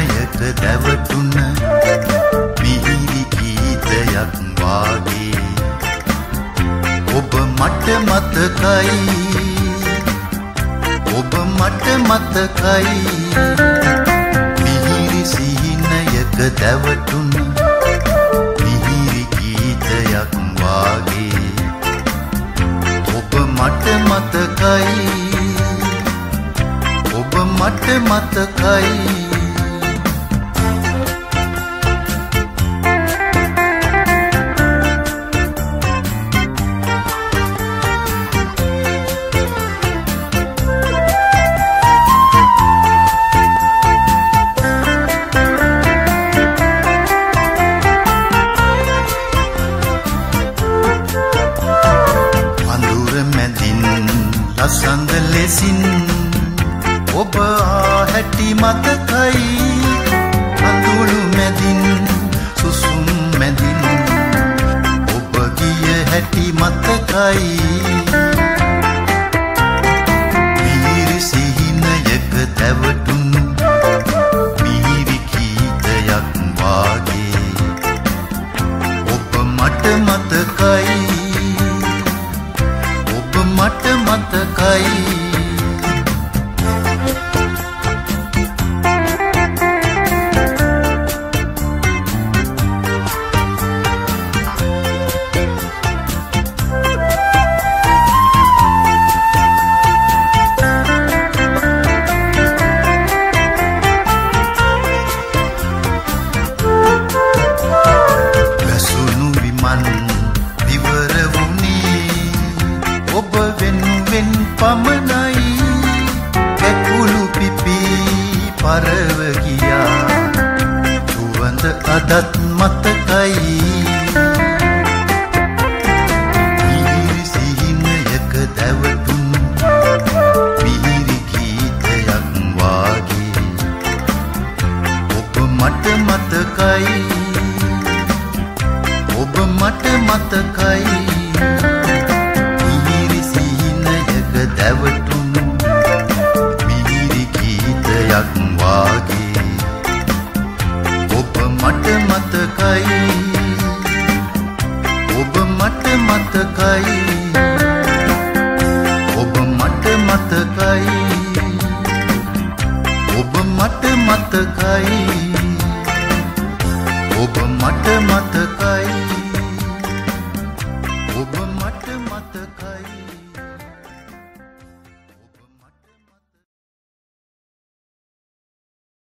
ගීතයක දැවටුන පිහිවි ගීතයක් වාගේ. ඔබ මට මතකයි. ඔබ මට මතකයි. මිහිරි සිහිනයක දැවටුන මිහිරි ගීතයක් වාගේ. ඔබ මට මතකයි. ඔබ මට මතකයි. ලසඳ ලෙසින් ඔබ හැටි මතකයි. අඳුළු මැදින් සුසුම් මැදින් ඔබ ගිය හැටි මතකයි. මට මතකයි. පරව ගියා. සුවඳ අදත් මතකයි. මිහිරි සිහිනයක දැවතුන් මිහිරි ගීතයක් වාගේ. ඔබ මට මතකයි. ඔබ මට මතකයි. මතකයි. ඔබ මට මතකයි.